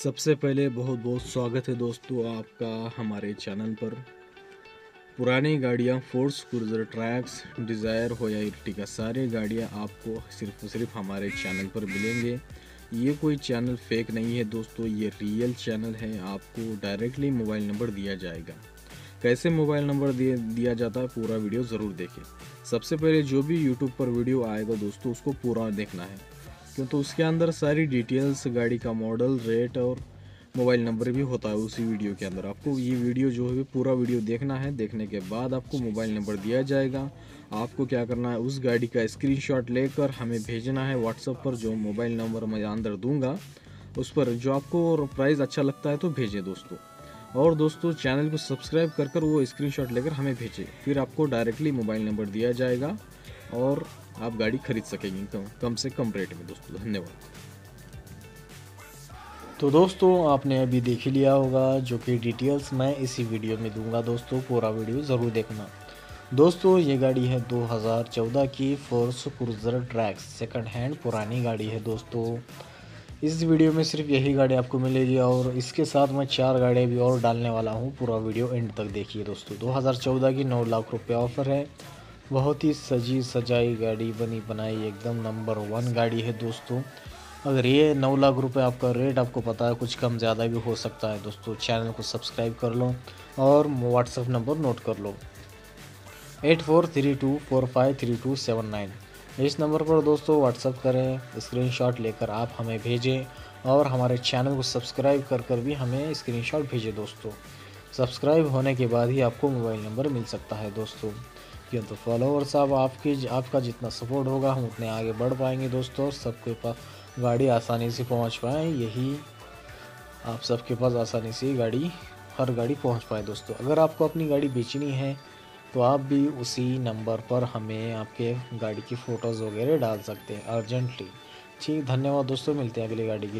सबसे पहले बहुत बहुत स्वागत है दोस्तों आपका हमारे चैनल पर। पुरानी गाड़ियाँ फोर्स क्रूज़र ट्रैक्स डिज़ायर हो या इर्टिका सारी गाड़ियाँ आपको सिर्फ़ सिर्फ़ हमारे चैनल पर मिलेंगे। ये कोई चैनल फेक नहीं है दोस्तों, ये रियल चैनल है, आपको डायरेक्टली मोबाइल नंबर दिया जाएगा। कैसे मोबाइल नंबर दिए, दिया जाता है पूरा वीडियो ज़रूर देखें। सबसे पहले जो भी यूट्यूब पर वीडियो आएगा दोस्तों, उसको पूरा देखना है। क्यों? तो उसके अंदर सारी डिटेल्स गाड़ी का मॉडल रेट और मोबाइल नंबर भी होता है उसी वीडियो के अंदर। आपको ये वीडियो जो है, पूरा वीडियो देखना है। देखने के बाद आपको मोबाइल नंबर दिया जाएगा। आपको क्या करना है? उस गाड़ी का स्क्रीनशॉट लेकर हमें भेजना है व्हाट्सअप पर, जो मोबाइल नंबर मैं अंदर दूँगा, उस पर जो आपको प्राइस अच्छा लगता है तो भेजें दोस्तों। और दोस्तों चैनल को सब्सक्राइब कर कर वो स्क्रीनशॉट लेकर हमें भेजें। फिर आपको डायरेक्टली मोबाइल नंबर दिया जाएगा। और आप गाड़ी खरीद सकेंगे कम कम से कम रेट में दोस्तों, धन्यवाद। तो दोस्तों, आपने अभी देख ही लिया होगा जो कि डिटेल्स मैं इसी वीडियो में दूँगा दोस्तों, पूरा वीडियो ज़रूर देखना। दोस्तों, ये गाड़ी है 2014 की Force Cruiser Trax second hand पुरानी गाड़ी है दोस्तों। इस वीडियो में सिर्फ़ यही गाड़ी आपको मिलेगी और इसके साथ मैं चार गाड़ियाँ भी और डालने वाला हूँ, पूरा वीडियो एंड तक देखिए दोस्तों। 2014 की नौ लाख रुपये ऑफ़र है। बहुत ही सजी सजाई गाड़ी बनी बनाई, एकदम नंबर वन गाड़ी है दोस्तों। अगर ये नौ लाख रुपए आपका रेट आपको पता है, कुछ कम ज़्यादा भी हो सकता है दोस्तों। चैनल को सब्सक्राइब कर लो और व्हाट्सअप नंबर नोट कर लो। Eight four three two four five three two seven nine इस नंबर पर दोस्तों व्हाट्सअप करें स्क्रीनशॉट लेकर आप हमें भेजें और हमारे चैनल को सब्सक्राइब कर कर भी हमें स्क्रीनशॉट भेजें दोस्तों। सब्सक्राइब होने के बाद ही आपको मोबाइल नंबर मिल सकता है दोस्तों। क्यों तो फॉलोअर्स आप आपकी आपका जितना सपोर्ट होगा, हम उतने आगे बढ़ पाएँगे दोस्तों। सबके पास गाड़ी आसानी से पहुँच पाए, यही आप सबके पास आसानी से गाड़ी, हर गाड़ी पहुँच पाए दोस्तों। अगर आपको अपनी गाड़ी बेचनी है तो आप भी उसी नंबर पर हमें आपके गाड़ी की फ़ोटोज़ वगैरह डाल सकते हैं अर्जेंटली ठीक, धन्यवाद दोस्तों, मिलते हैं अगली गाड़ी की